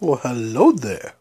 Well, hello there.